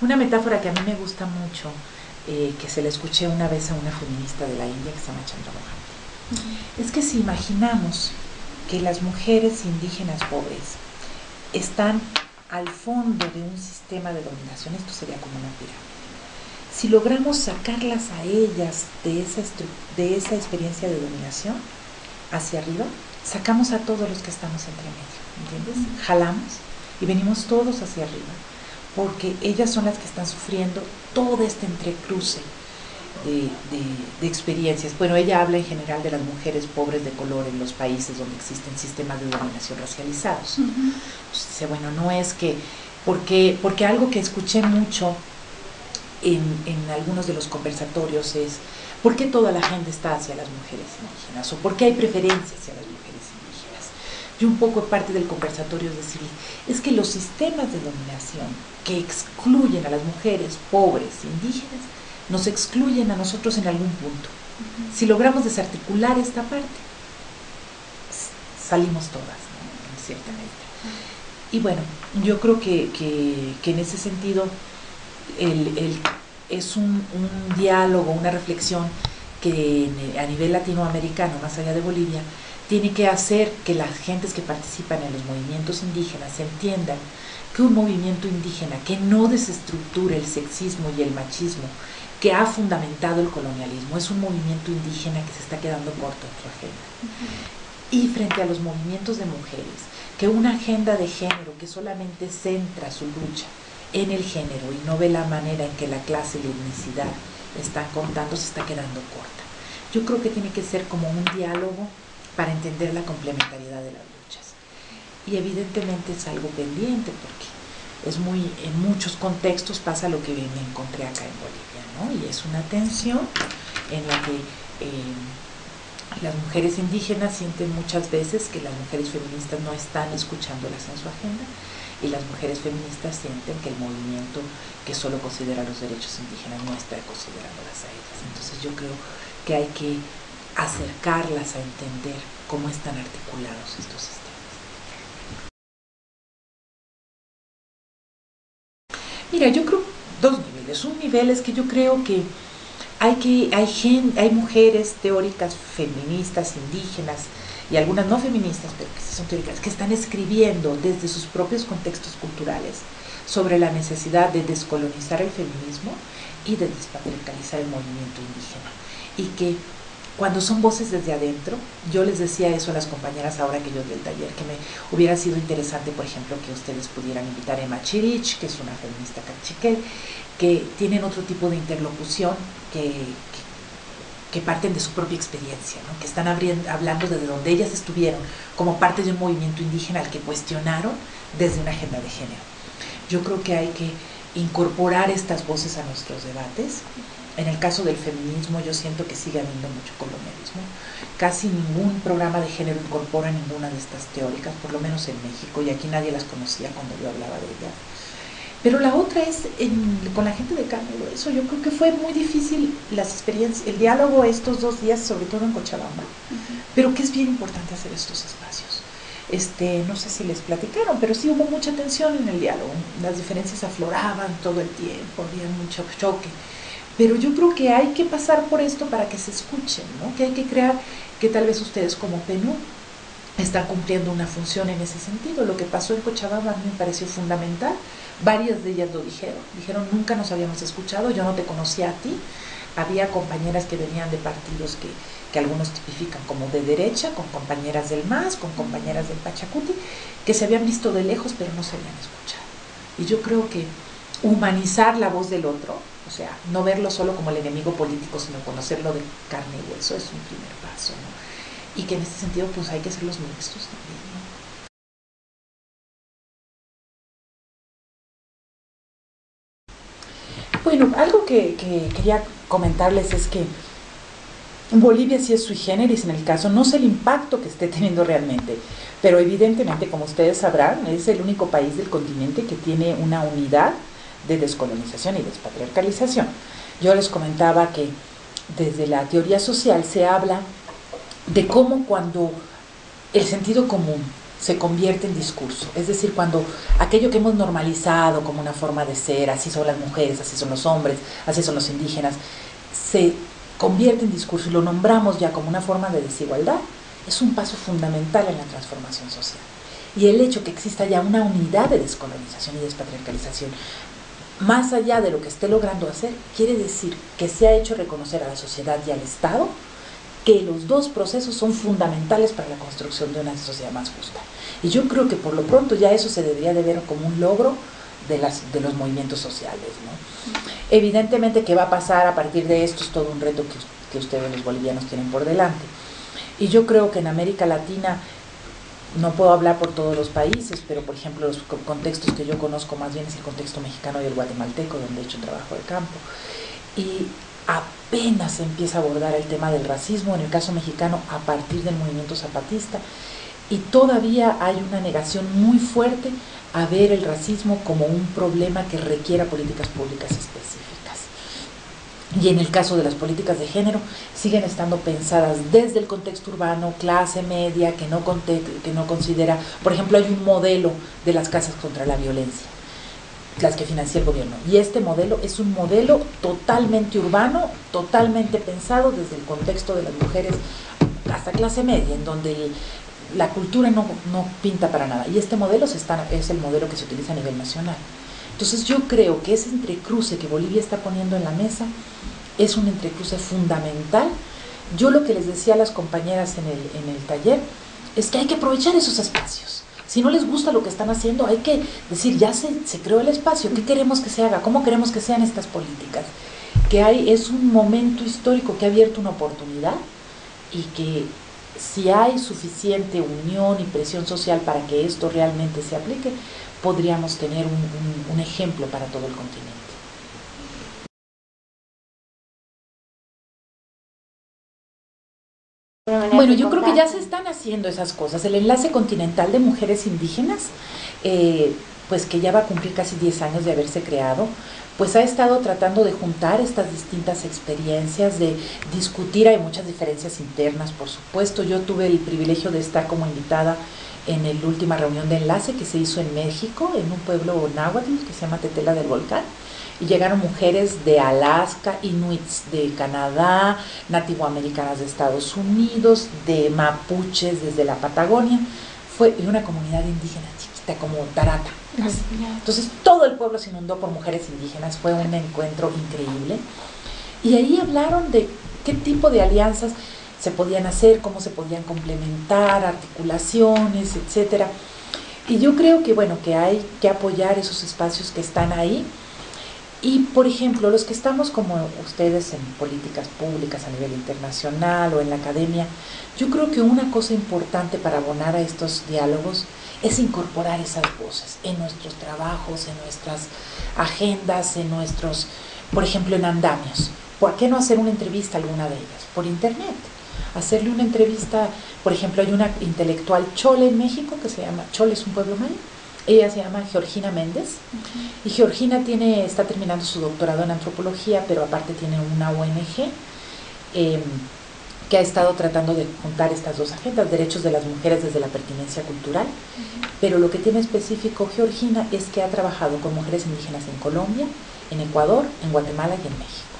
Una metáfora que a mí me gusta mucho, eh, que se la escuché una vez a una feminista de la India que se llama Chandra es que si imaginamos que las mujeres indígenas pobres están al fondo de un sistema de dominación, esto sería como una pirámide. Si logramos sacarlas a ellas de esa, de esa experiencia de dominación hacia arriba, sacamos a todos los que estamos entre medio, ¿entiendes? Jalamos y venimos todos hacia arriba, porque ellas son las que están sufriendo todo este entrecruce de, experiencias. Bueno, ella habla en general de las mujeres pobres de color en los países donde existen sistemas de dominación racializados. Dice, bueno, no es que, porque, porque algo que escuché mucho en, en algunos de los conversatorios es, ¿por qué toda la gente está hacia las mujeres indígenas? ¿O por qué hay preferencias hacia las mujeres indígenas? Y un poco parte del conversatorio es decir, es que los sistemas de dominación que excluyen a las mujeres pobres indígenas nos excluyen a nosotros en algún punto. Si logramos desarticular esta parte, salimos todas, en cierta medida. Y bueno, yo creo que, en ese sentido es un, diálogo, una reflexión que a nivel latinoamericano, más allá de Bolivia, tiene que hacer que las gentes que participan en los movimientos indígenas entiendan que un movimiento indígena que no desestructure el sexismo y el machismo que ha fundamentado el colonialismo. Es un movimiento indígena que se está quedando corto en su agenda. Y frente a los movimientos de mujeres, que una agenda de género que solamente centra su lucha en el género y no ve la manera en que la clase y la etnicidad están contando, se está quedando corta. Yo creo que tiene que ser como un diálogo para entender la complementariedad de las luchas. Y evidentemente es algo pendiente porque es muy, en muchos contextos pasa lo que me encontré acá en Bolivia, ¿no? Y es una tensión en la que eh, las mujeres indígenas sienten muchas veces que las mujeres feministas no están escuchándolas en su agenda y las mujeres feministas sienten que el movimiento que solo considera los derechos indígenas no está considerándolas a ellas. Entonces yo creo que hay que acercarlas a entender cómo están articulados estos sistemas. Mira, yo creo dos niveles. Un nivel es que yo creo que hay, que, hay, hay mujeres teóricas feministas, indígenas, y algunas no feministas, pero que son teóricas, que están escribiendo desde sus propios contextos culturales sobre la necesidad de descolonizar el feminismo y de despatriarcalizar el movimiento indígena. Y que cuando son voces desde adentro, yo les decía eso a las compañeras ahora que yo di el taller, que me hubiera sido interesante, por ejemplo, que ustedes pudieran invitar a Emma Chirich, que es una feminista cachiquel, que tienen otro tipo de interlocución que, que, parten de su propia experiencia, que están hablando desde donde ellas estuvieron, como parte de un movimiento indígena al que cuestionaron desde una agenda de género. Yo creo que hay que incorporar estas voces a nuestros debates en el caso del feminismo yo siento que sigue habiendo mucho colonialismo. Casi ningún programa de género incorpora ninguna de estas teóricas, por lo menos en México, y aquí nadie las conocía cuando yo hablaba de ellas. Pero la otra es con la gente de carne eso Yo creo que fue muy difícil las experiencias, el diálogo estos dos días, sobre todo en Cochabamba, pero que es bien importante hacer estos espacios. Este, no sé si les platicaron, pero sí hubo mucha tensión en el diálogo. Las diferencias afloraban todo el tiempo, había mucho choque. Pero yo creo que hay que pasar por esto para que se escuchen, ¿no? que hay que crear que tal vez ustedes como PNU están cumpliendo una función en ese sentido. Lo que pasó en Cochabamba me pareció fundamental. Varias de ellas lo dijeron. Dijeron, nunca nos habíamos escuchado, yo no te conocía a ti. Había compañeras que venían de partidos que, que algunos tipifican como de derecha, con compañeras del MAS, con compañeras del Pachacuti, que se habían visto de lejos pero no se habían escuchado. Y yo creo que humanizar la voz del otro, o sea, no verlo solo como el enemigo político, sino conocerlo de carne y hueso es un primer paso, ¿no? Y que en este sentido pues hay que ser los maestros también, ¿no? Bueno, algo que, quería comentarles es que Bolivia sí es sui generis en el caso, no sé el impacto que esté teniendo realmente, pero evidentemente, como ustedes sabrán, es el único país del continente que tiene una unidad de descolonización y despatriarcalización. Yo les comentaba que desde la teoría social se habla de cómo cuando el sentido común se convierte en discurso. Es decir, cuando aquello que hemos normalizado como una forma de ser, así son las mujeres, así son los hombres, así son los indígenas, se convierte en discurso y lo nombramos ya como una forma de desigualdad, es un paso fundamental en la transformación social. Y el hecho que exista ya una unidad de descolonización y despatriarcalización, más allá de lo que esté logrando hacer, quiere decir que se ha hecho reconocer a la sociedad y al Estado que los dos procesos son fundamentales para la construcción de una sociedad más justa. Y yo creo que por lo pronto ya eso se debería de ver como un logro de, las, de los movimientos sociales. Evidentemente que va a pasar a partir de esto es todo un reto que, que ustedes los bolivianos tienen por delante. Y yo creo que en América Latina, no puedo hablar por todos los países, pero por ejemplo los contextos que yo conozco más bien es el contexto mexicano y el guatemalteco, donde he hecho trabajo de campo. Y apenas se empieza a abordar el tema del racismo, en el caso mexicano a partir del movimiento zapatista, y todavía hay una negación muy fuerte a ver el racismo como un problema que requiera políticas públicas específicas. Y en el caso de las políticas de género, siguen estando pensadas desde el contexto urbano, clase media, que no, que no considera, por ejemplo, hay un modelo de las casas contra la violencia las que financia el gobierno. Y este modelo es un modelo totalmente urbano, totalmente pensado desde el contexto de las mujeres hasta clase media, en donde la cultura no, pinta para nada. Y este modelo se está, es el modelo que se utiliza a nivel nacional. Entonces yo creo que ese entrecruce que Bolivia está poniendo en la mesa es un entrecruce fundamental. Yo lo que les decía a las compañeras en el, en el taller es que hay que aprovechar esos espacios si no les gusta lo que están haciendo, hay que decir, ya se, se creó el espacio, ¿qué queremos que se haga? ¿Cómo queremos que sean estas políticas? Que hay, es un momento histórico que ha abierto una oportunidad y que si hay suficiente unión y presión social para que esto realmente se aplique, podríamos tener un, un ejemplo para todo el continente. Bueno, yo creo que ya se están haciendo esas cosas. El enlace continental de mujeres indígenas, eh, pues que ya va a cumplir casi 10 años de haberse creado, pues ha estado tratando de juntar estas distintas experiencias, de discutir, hay muchas diferencias internas, por supuesto. Yo tuve el privilegio de estar como invitada en la última reunión de enlace que se hizo en México, en un pueblo náhuatl que se llama Tetela del Volcán y llegaron mujeres de Alaska, inuits de Canadá, nativoamericanas de Estados Unidos, de mapuches desde la Patagonia. Fue una comunidad indígena chiquita como Tarata. Entonces todo el pueblo se inundó por mujeres indígenas, fue un encuentro increíble. Y ahí hablaron de qué tipo de alianzas se podían hacer, cómo se podían complementar, articulaciones, etcétera. Y yo creo que bueno, que hay que apoyar esos espacios que están ahí y, por ejemplo, los que estamos como ustedes en políticas públicas a nivel internacional o en la academia, yo creo que una cosa importante para abonar a estos diálogos es incorporar esas voces en nuestros trabajos, en nuestras agendas, en nuestros, por ejemplo, en andamios. ¿Por qué no hacer una entrevista a alguna de ellas? Por internet. Hacerle una entrevista, por ejemplo, hay una intelectual Chole en México que se llama, Chole es un pueblo maya, ella se llama Georgina Méndez y Georgina tiene, está terminando su doctorado en antropología, pero aparte tiene una ONG em, que ha estado tratando de juntar estas dos agendas, derechos de las mujeres desde la pertinencia cultural, pero lo que tiene específico Georgina es que ha trabajado con mujeres indígenas en Colombia, en Ecuador, en Guatemala y en México.